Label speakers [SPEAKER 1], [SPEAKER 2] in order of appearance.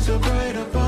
[SPEAKER 1] shines so bright above